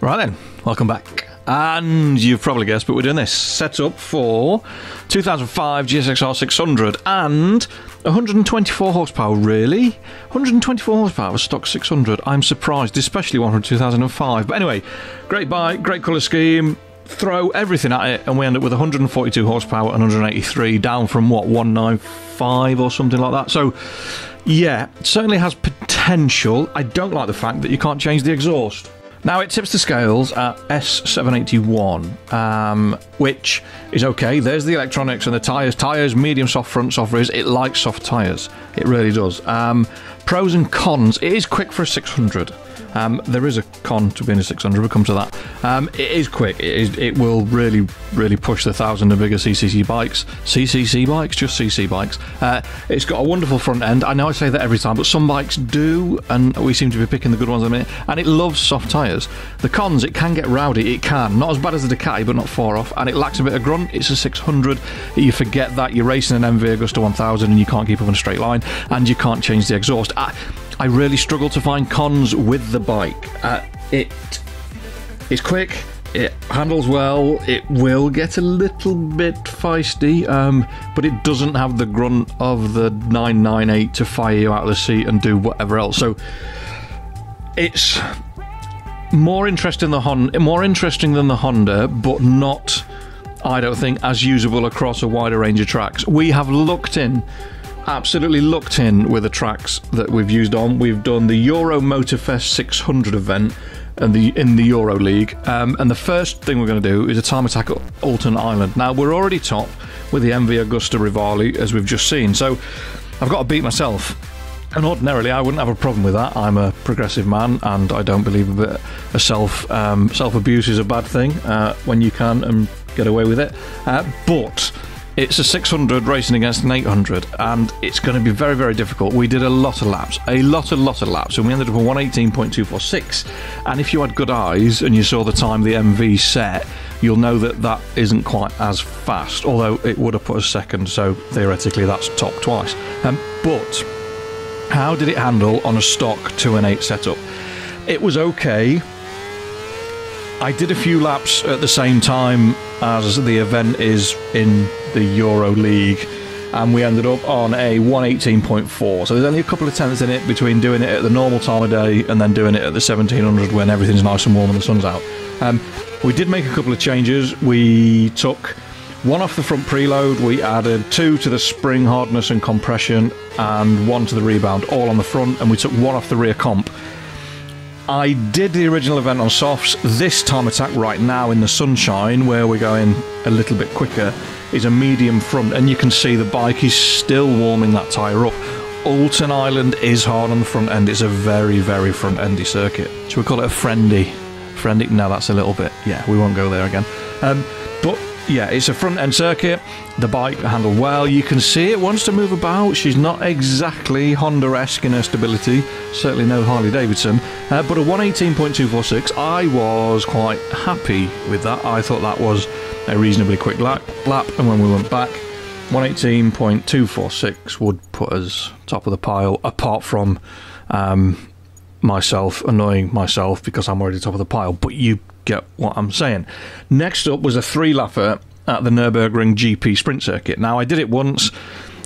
Right then, welcome back. And you've probably guessed, but we're doing this set up for 2005 GSXR 600 and 124 horsepower. Really? 124 horsepower stock 600. I'm surprised, especially one from 2005. But anyway, great bike, great colour scheme. Throw everything at it, and we end up with 142 horsepower and 183, down from what 195 or something like that. So, yeah, certainly has potential. I don't like the fact that you can't change the exhaust. Now it tips the scales at S781, um, which is okay. There's the electronics and the tyres. Tyres, medium soft front, soft rears. It likes soft tyres. It really does. Um, pros and cons. It is quick for a 600. Um, there is a con to being a 600. We'll come to that. Um, it is quick. It, is, it will really, really push the thousand and bigger CCC bikes. CCC bikes, just CC bikes. Uh, it's got a wonderful front end. I know I say that every time, but some bikes do, and we seem to be picking the good ones a minute. And it loves soft tyres. The cons, it can get rowdy. It can. Not as bad as the Ducati, but not far off. And it lacks a bit of grunt. It's a 600. You forget that you're racing an MV Agusta 1000 and you can't keep up in a straight line, and you can't change the exhaust. I, I really struggle to find cons with the bike. Uh, it is quick. It handles well. It will get a little bit feisty, um, but it doesn't have the grunt of the 998 to fire you out of the seat and do whatever else. So it's more interesting than Honda, more interesting than the Honda, but not, I don't think, as usable across a wider range of tracks. We have looked in absolutely looked in with the tracks that we've used on. We've done the Euro Motorfest 600 event and the in the Euro League. Um, and the first thing we're going to do is a time attack at Alton Island. Now we're already top with the MV Agusta Rivale as we've just seen, so I've got to beat myself. And ordinarily, I wouldn't have a problem with that. I'm a progressive man, and I don't believe that a self um, self abuse is a bad thing uh, when you can and get away with it. Uh, but it's a 600 racing against an 800, and it's going to be very, very difficult. We did a lot of laps, a lot, a lot of laps, and we ended up on 118.246. And if you had good eyes and you saw the time the MV set, you'll know that that isn't quite as fast, although it would have put us second, so theoretically that's top twice. Um, but how did it handle on a stock 2 and 8 setup? It was okay. I did a few laps at the same time as the event is in the Euro League, and we ended up on a 118.4. So there's only a couple of tenths in it between doing it at the normal time of day and then doing it at the 1700 when everything's nice and warm and the sun's out. Um, we did make a couple of changes. We took one off the front preload, we added two to the spring hardness and compression, and one to the rebound, all on the front, and we took one off the rear comp. I did the original event on softs. This time attack right now in the sunshine, where we're going a little bit quicker, is a medium front, and you can see the bike is still warming that tyre up. Alton Island is hard on the front end. It's a very, very front endy circuit. Should we call it a friendly? Friendy? No, that's a little bit. Yeah, we won't go there again. Um, but yeah, it's a front end circuit. The bike handled well. You can see it wants to move about. She's not exactly Honda esque in her stability. Certainly no Harley Davidson. Uh, but a 118.246, I was quite happy with that. I thought that was a reasonably quick lap. lap and when we went back, 118.246 would put us top of the pile, apart from um, myself annoying myself because I'm already top of the pile. But you get what I'm saying. Next up was a three lapper at the Nürburgring GP sprint circuit. Now, I did it once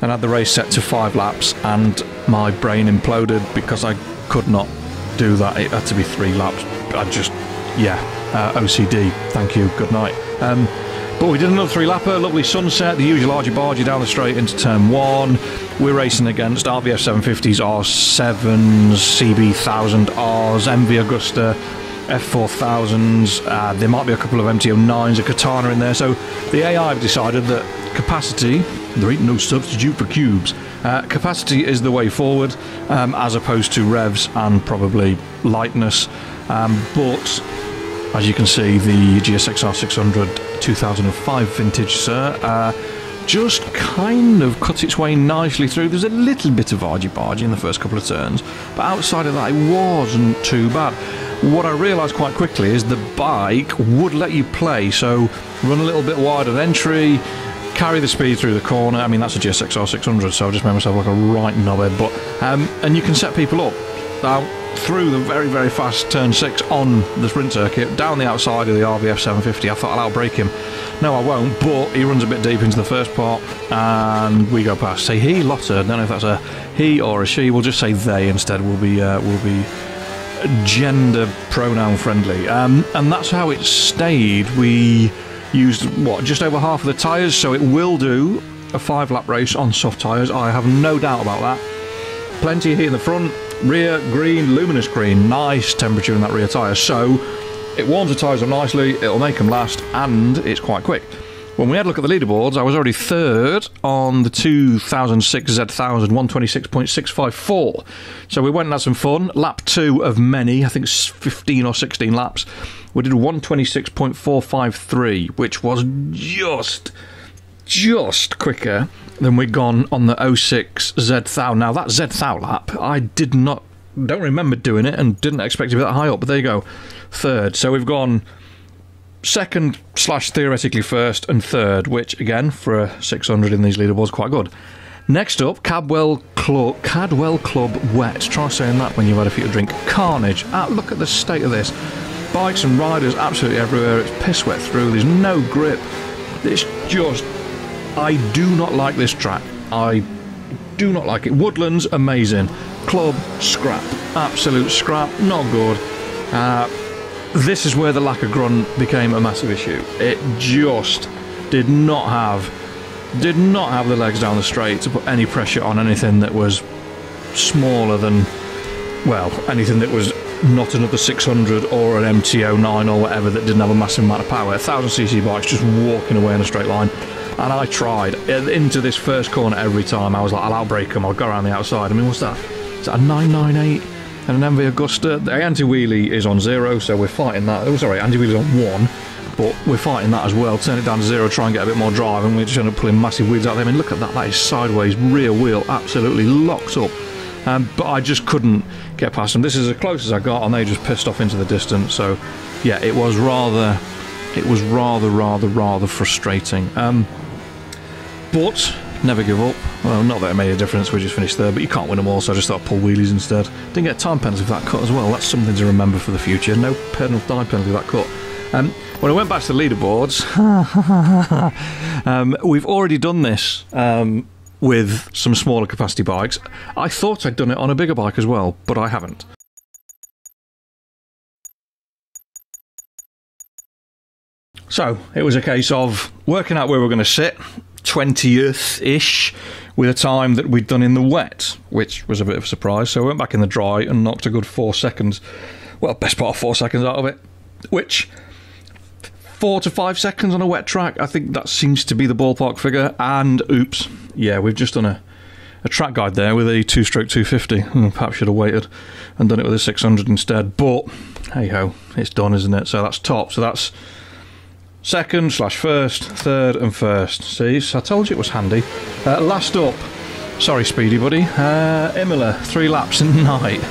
and had the race set to five laps, and my brain imploded because I could not do that. It had to be three laps. I just, yeah, uh, OCD. Thank you. Good night. Um, but we did another three lapper, lovely sunset, the usual argy bargy down the straight into turn one. We're racing against RVF 750s, R7s, CB 1000Rs, MV Agusta, F4000s. Uh, there might be a couple of MT09s, a Katana in there. So the AI have decided that capacity, there ain't no substitute for cubes. Uh, capacity is the way forward, um, as opposed to revs and probably lightness. Um, but as you can see, the GSXR 600 2005 vintage, sir, uh, just kind of cut its way nicely through. There's a little bit of argy bargy in the first couple of turns, but outside of that, it wasn't too bad. What I realised quite quickly is the bike would let you play, so run a little bit wide at entry, carry the speed through the corner. I mean, that's a GSXR 600, so I just made myself like a right knobhead. But um, and you can set people up out through the very very fast turn six on the sprint circuit down the outside of the RVF 750. I thought I'll outbrake him. No, I won't. But he runs a bit deep into the first part, and we go past. Say he, Lotta. I don't know if that's a he or a she. We'll just say they instead. We'll be uh, we'll be gender pronoun friendly. Um, and that's how it stayed. We used what just over half of the tyres, so it will do a five lap race on soft tyres. I have no doubt about that. Plenty here in the front, rear green, luminous green, nice temperature in that rear tyre. So it warms the tyres up nicely, it'll make them last, and it's quite quick. When we had a look at the leaderboards, I was already third on the 2006 Z1000 126.654. So we went and had some fun. Lap two of many, I think 15 or 16 laps. We did 126.453, which was just, just quicker than we'd gone on the 06 Z1000. Now, that Z1000 lap, I did not, don't remember doing it and didn't expect to be that high up, but there you go. Third. So we've gone second slash theoretically first and third, which again for a 600 in these leaderboards quite good. Next up, Cadwell Club, Cadwell Club Wet. Try saying that when you've had a few to drink. Carnage. Ah, look at the state of this. Bikes and riders absolutely everywhere. It's piss wet through. There's no grip. It's just. I do not like this track. I do not like it. Woodlands, amazing. Club, scrap. Absolute scrap. Not good. Uh, this is where the lack of grunt became a massive issue. It just did not have did not have the legs down the straight to put any pressure on anything that was smaller than well, anything that was not another 600 or an MT09 or whatever that didn't have a massive amount of power. A 1000cc bikes just walking away in a straight line. And I tried uh, into this first corner every time. I was like, I'll outbrake them, I'll go around the outside. I mean, what's that? Is that a 998? And an MV Agusta. The anti-wheelie is on zero, so we're fighting that. Oh, sorry, anti-wheelie's on one, but we're fighting that as well. Turn it down to zero, try and get a bit more drive, and we're just end up pulling massive wheels out there. I mean, look at that. That is sideways rear wheel, absolutely locked up. Um, but I just couldn't get past them. This is as close as I got, and they just pissed off into the distance. So, yeah, it was rather, it was rather, rather, rather frustrating. Um, but never give up. Well, not that it made a difference, we just finished third, but you can't win them all, so I just thought I'd pull wheelies instead. Didn't get a time penalty for that cut as well, that's something to remember for the future. No penalty, time penalty for that cut. Um, when I went back to the leaderboards, um, we've already done this um, with some smaller capacity bikes. I thought I'd done it on a bigger bike as well, but I haven't. So it was a case of working out where we're going to sit, 20th ish with a time that we'd done in the wet, which was a bit of a surprise. So I went back in the dry and knocked a good four seconds, well, best part of four seconds out of it, which four to five seconds on a wet track, I think that seems to be the ballpark figure. And oops, yeah, we've just done a, a track guide there with a two stroke 250. Hmm, perhaps should have waited and done it with a 600 instead. But hey ho, it's done, isn't it? So that's top. So that's second slash first, third, and first. See, so I told you it was handy. Uh, last up, sorry, Speedy Buddy, uh, Imola, three laps in the night.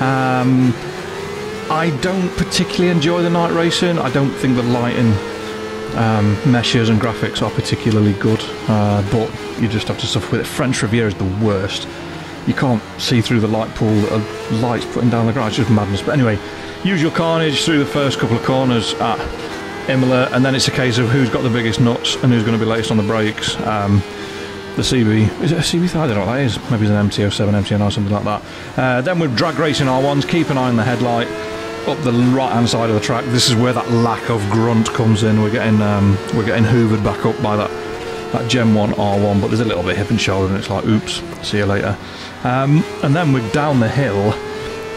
Um, I don't particularly enjoy the night racing. I don't think the lighting um, meshes and graphics are particularly good, uh, but you just have to suffer with it. French Riviera is the worst. You can't see through the light pool that are lights putting down the ground. It's just madness. But anyway, use your carnage through the first couple of corners at Imola, and then it's a case of who's got the biggest nuts and who's going to be latest on the brakes. Um, the CB, is it a CB? I don't know what that is. Maybe it's an MT07, MTN or something like that. Uh, then with drag racing R1s, keep an eye on the headlight up the right hand side of the track. This is where that lack of grunt comes in. We're getting um, we're getting hoovered back up by that that Gen 1 R1, but there's a little bit hip and shoulder, and it's like, oops, see you later. Um, and then we're down the hill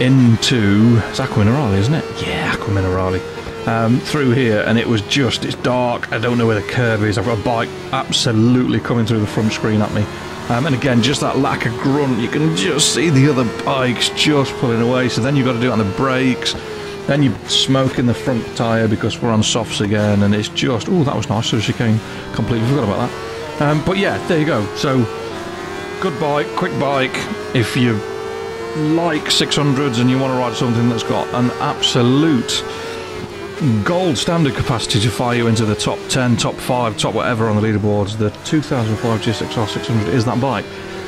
into it's Aqua isn't it? Yeah, Aqua um, through here, and it was just, it's dark. I don't know where the curve is. I've got a bike absolutely coming through the front screen at me. Um, and again, just that lack of grunt, you can just see the other bikes just pulling away. So then you've got to do it on the brakes. Then you smoke in the front tyre because we're on softs again, and it's just, oh, that was nice. So she came completely forgot about that. Um, but yeah, there you go. So, good bike, quick bike. If you like 600s and you want to ride something that's got an absolute gold standard capacity to fire you into the top 10, top 5, top whatever on the leaderboards, the 2005 GSXR 600 is that bike.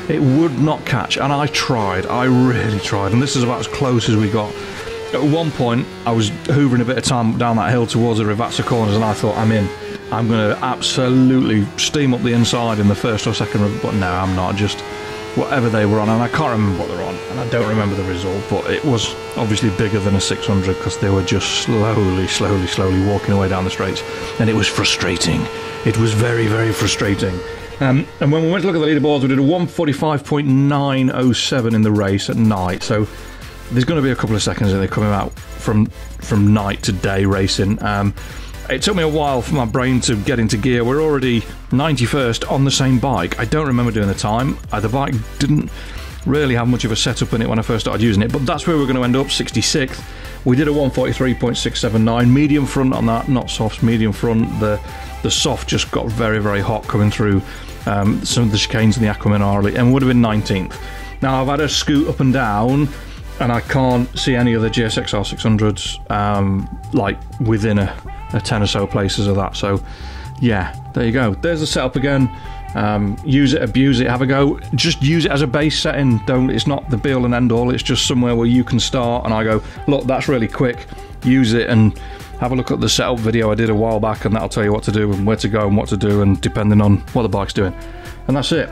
It would not catch, and I tried, I really tried, and this is about as close as we got. At one point, I was hoovering a bit of time down that hill towards the Rivazza corners, and I thought, I'm in. I'm going to absolutely steam up the inside in the first or second, but no, I'm not. Just whatever they were on, and I can't remember what they're on, and I don't remember the result, but it was obviously bigger than a 600 because they were just slowly, slowly, slowly walking away down the straights, and it was frustrating. It was very, very frustrating. Um, and when we went to look at the leaderboards, we did a 145.907 in the race at night, so there's going to be a couple of seconds that they're coming out from from night to day racing. Um, it took me a while for my brain to get into gear. We're already 91st on the same bike. I don't remember doing the time. Uh, the bike didn't really have much of a setup in it when I first started using it, but that's where we're going to end up 66th. We did a 143.679 medium front on that, not soft, medium front. The the soft just got very very hot coming through um, some of the chicanes in the Acque Minerali and would have been 19th. Now I've had a scoot up and down and I can't see any of the GSXR 600s um, like within a, a 10 or so places of that. So, yeah, there you go. There's the setup again. Um, use it, abuse it, have a go. Just use it as a base setting. Don't. It's not the be all and end all. It's just somewhere where you can start. And I go, look, that's really quick. Use it and have a look at the setup video I did a while back, and that'll tell you what to do and where to go and what to do, and depending on what the bike's doing. And that's it.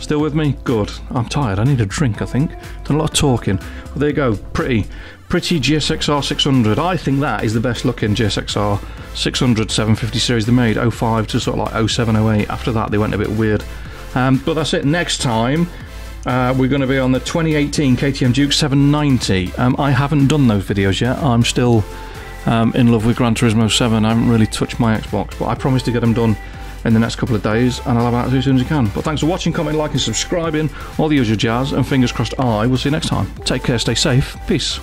Still with me? Good. I'm tired. I need a drink, I think. Done a lot of talking. Well, there you go. Pretty, pretty GSXR 600. I think that is the best looking GSXR 600 750 series they made. 05 to sort of like 07, 08. After that, they went a bit weird. Um, but that's it. Next time, uh, we're going to be on the 2018 KTM Duke 790. Um, I haven't done those videos yet. I'm still um, in love with Gran Turismo 7. I haven't really touched my Xbox, but I promise to get them done in the next couple of days, and I'll have out as soon as I can. But thanks for watching, comment, commenting, liking, subscribing, all the usual jazz, and fingers crossed I will see you next time. Take care, stay safe, peace.